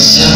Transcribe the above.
Yes.